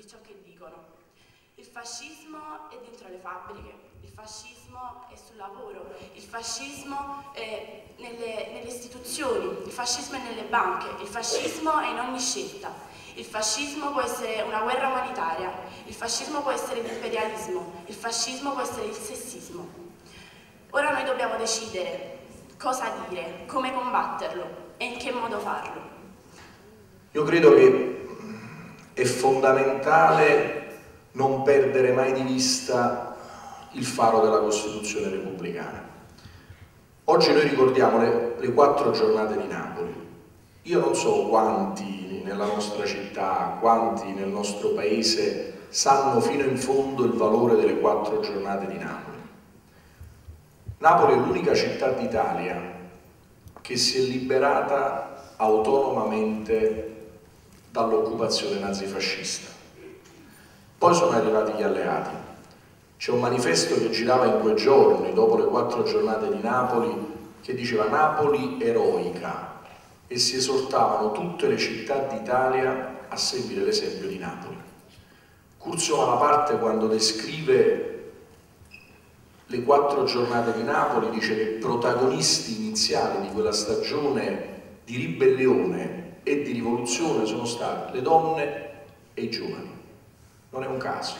di ciò che dicono. Il fascismo è dentro le fabbriche, il fascismo è sul lavoro, il fascismo è nelle, nelle istituzioni, il fascismo è nelle banche, il fascismo è in ogni scelta. Il fascismo può essere una guerra umanitaria, il fascismo può essere l'imperialismo, il fascismo può essere il sessismo. Ora noi dobbiamo decidere cosa dire, come combatterlo e in che modo farlo. Io credo che è fondamentale non perdere mai di vista il faro della Costituzione repubblicana. Oggi noi ricordiamo le, le quattro giornate di Napoli. Io non so quanti nella nostra città, quanti nel nostro paese sanno fino in fondo il valore delle quattro giornate di Napoli. Napoli è l'unica città d'Italia che si è liberata autonomamente dall'occupazione nazifascista. Poi sono arrivati gli alleati. C'è un manifesto che girava in quei giorni, dopo le quattro giornate di Napoli, che diceva Napoli eroica e si esortavano tutte le città d'Italia a seguire l'esempio di Napoli. Curzio Malaparte quando descrive le quattro giornate di Napoli dice che protagonisti iniziali di quella stagione di ribellione e di rivoluzione sono state le donne e i giovani. Non è un caso.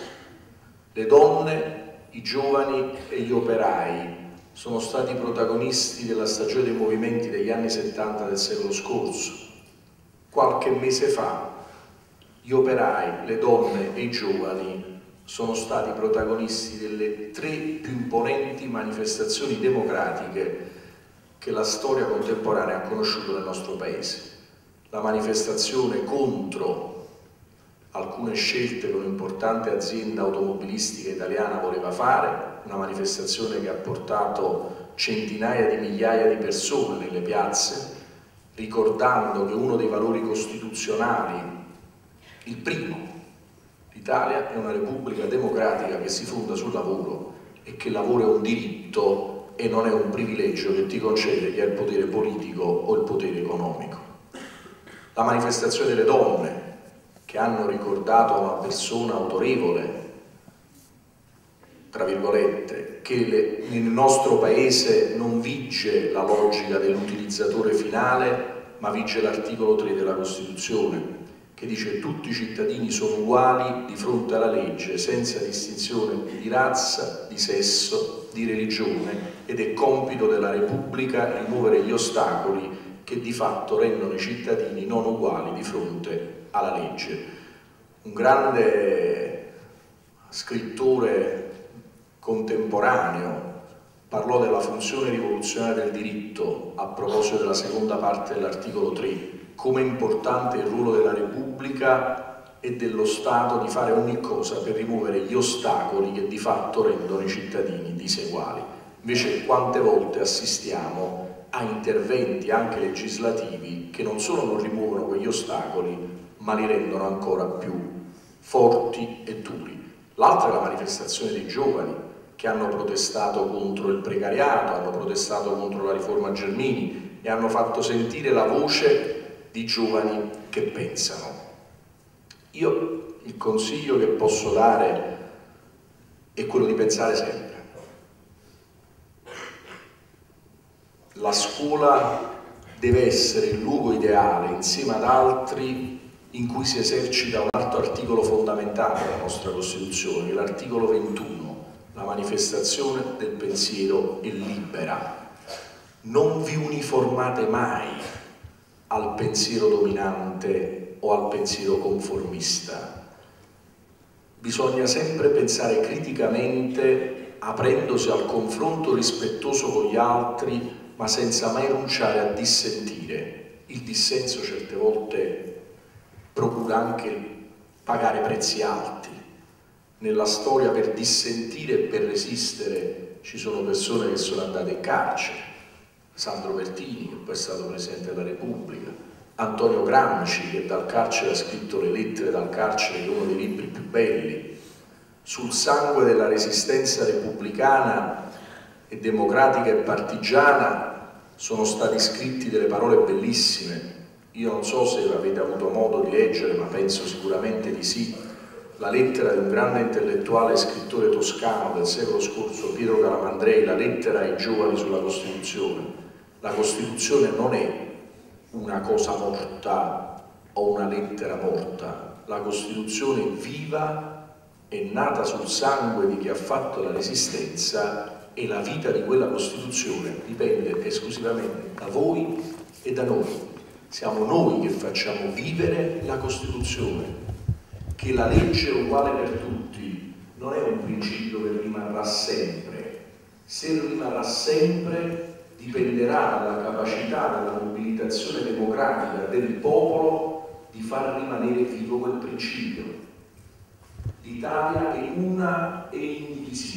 Le donne, i giovani e gli operai sono stati protagonisti della stagione dei movimenti degli anni 70 del secolo scorso. Qualche mese fa gli operai, le donne e i giovani sono stati protagonisti delle tre più imponenti manifestazioni democratiche che la storia contemporanea ha conosciuto nel nostro Paese. La manifestazione contro alcune scelte che un'importante azienda automobilistica italiana voleva fare, una manifestazione che ha portato centinaia di migliaia di persone nelle piazze, ricordando che uno dei valori costituzionali, il primo, l'Italia è una repubblica democratica che si fonda sul lavoro e che il lavoro è un diritto e non è un privilegio che ti concede chi ha il potere politico o il potere economico. La manifestazione delle donne, che hanno ricordato a una persona autorevole, tra virgolette, che le, nel nostro paese non vige la logica dell'utilizzatore finale, ma vige l'articolo 3 della Costituzione, che dice tutti i cittadini sono uguali di fronte alla legge, senza distinzione di razza, di sesso, di religione, ed è compito della Repubblica rimuovere gli ostacoli che di fatto rendono i cittadini non uguali di fronte alla legge. Un grande scrittore contemporaneo parlò della funzione rivoluzionaria del diritto a proposito della seconda parte dell'articolo 3, come importante il ruolo della Repubblica e dello Stato di fare ogni cosa per rimuovere gli ostacoli che di fatto rendono i cittadini diseguali. Invece quante volte assistiamo a interventi anche legislativi che non solo non rimuovono quegli ostacoli, ma li rendono ancora più forti e duri. L'altra è la manifestazione dei giovani che hanno protestato contro il precariato, hanno protestato contro la riforma Germini e hanno fatto sentire la voce di giovani che pensano. Io il consiglio che posso dare è quello di pensare sempre. La scuola deve essere il luogo ideale insieme ad altri in cui si esercita un altro articolo fondamentale della nostra Costituzione, l'articolo 21, la manifestazione del pensiero è libera. Non vi uniformate mai al pensiero dominante o al pensiero conformista. Bisogna sempre pensare criticamente, aprendosi al confronto rispettoso con gli altri, ma senza mai rinunciare a dissentire. Il dissenso certe volte procura anche pagare prezzi alti. Nella storia per dissentire e per resistere ci sono persone che sono andate in carcere, Sandro Pertini che poi è stato Presidente della Repubblica, Antonio Gramsci che dal carcere ha scritto le lettere dal carcere, uno dei libri più belli, sul sangue della resistenza repubblicana e democratica e partigiana sono stati scritti delle parole bellissime io non so se avete avuto modo di leggere, ma penso sicuramente di sì, la lettera di un grande intellettuale e scrittore toscano del secolo scorso, Pietro Calamandrei, la lettera ai giovani sulla Costituzione. La Costituzione non è una cosa morta o una lettera morta, la Costituzione viva, è nata sul sangue di chi ha fatto la resistenza e la vita di quella Costituzione dipende esclusivamente da voi e da noi. Siamo noi che facciamo vivere la Costituzione, che la legge è uguale per tutti non è un principio che rimarrà sempre. Se rimarrà sempre dipenderà dalla capacità della mobilitazione democratica del popolo di far rimanere vivo quel principio. L'Italia è una e indivisibile.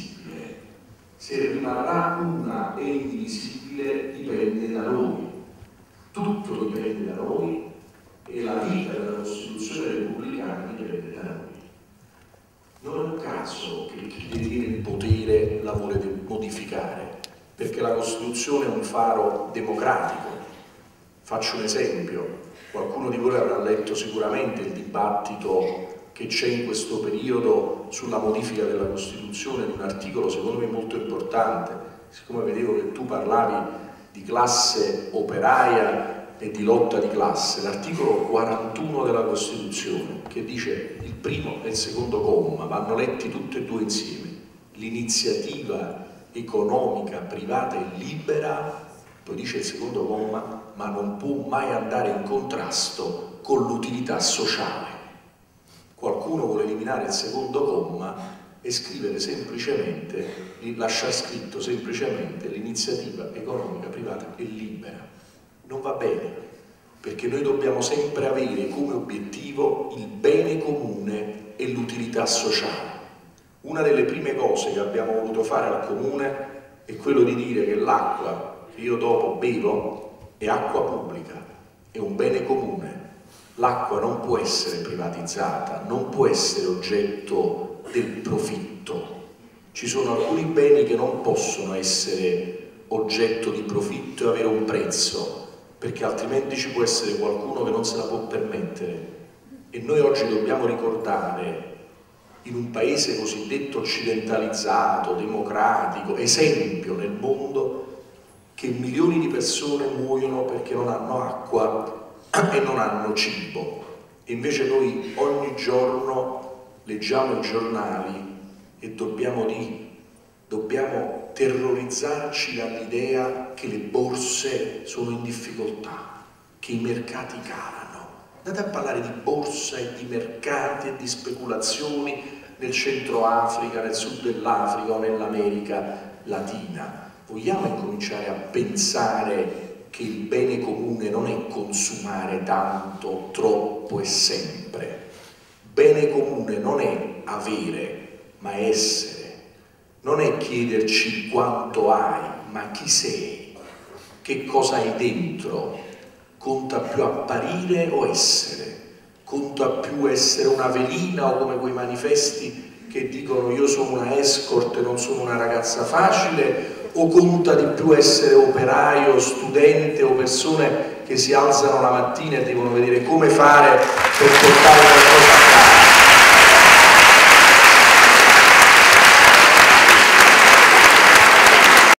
Se rimarrà una e indivisibile dipende da noi. Tutto dipende da noi e la vita della Costituzione repubblicana dipende da noi. Non è un caso che chi detiene il potere la vuole modificare, perché la Costituzione è un faro democratico. Faccio un esempio, qualcuno di voi avrà letto sicuramente il dibattito che c'è in questo periodo sulla modifica della Costituzione di un articolo secondo me molto importante, siccome vedevo che tu parlavi di classe operaia e di lotta di classe, l'articolo 41 della Costituzione, che dice il primo e il secondo comma, vanno letti tutti e due insieme, l'iniziativa economica privata è libera, poi dice il secondo comma, ma non può mai andare in contrasto con l'utilità sociale. Qualcuno vuole eliminare il secondo comma e scrivere semplicemente, lasciare scritto semplicemente l'iniziativa economica privata è libera non va bene, perché noi dobbiamo sempre avere come obiettivo il bene comune e l'utilità sociale. Una delle prime cose che abbiamo voluto fare al comune è quello di dire che l'acqua che io dopo bevo è acqua pubblica, è un bene comune. L'acqua non può essere privatizzata, non può essere oggetto del profitto. Ci sono alcuni beni che non possono essere oggetto di profitto e avere un prezzo, perché altrimenti ci può essere qualcuno che non se la può permettere. E noi oggi dobbiamo ricordare, in un paese cosiddetto occidentalizzato, democratico, esempio nel mondo, che milioni di persone muoiono perché non hanno acqua e non hanno cibo. Invece noi ogni giorno leggiamo i giornali e dobbiamo dire dobbiamo terrorizzarci dall'idea che le borse sono in difficoltà, che i mercati calano. Andate a parlare di borsa e di mercati e di speculazioni nel centro Africa, nel sud dell'Africa o nell'America Latina. Vogliamo incominciare a pensare che il bene comune non è consumare tanto, troppo e sempre. Bene comune non è avere, ma essere non è chiederci quanto hai, ma chi sei, che cosa hai dentro. Conta più apparire o essere? Conta più essere una velina o come quei manifesti che dicono io sono una escort e non sono una ragazza facile? O conta di più essere operaio, studente o persone che si alzano la mattina e devono vedere come fare per portare qualcosa a casa?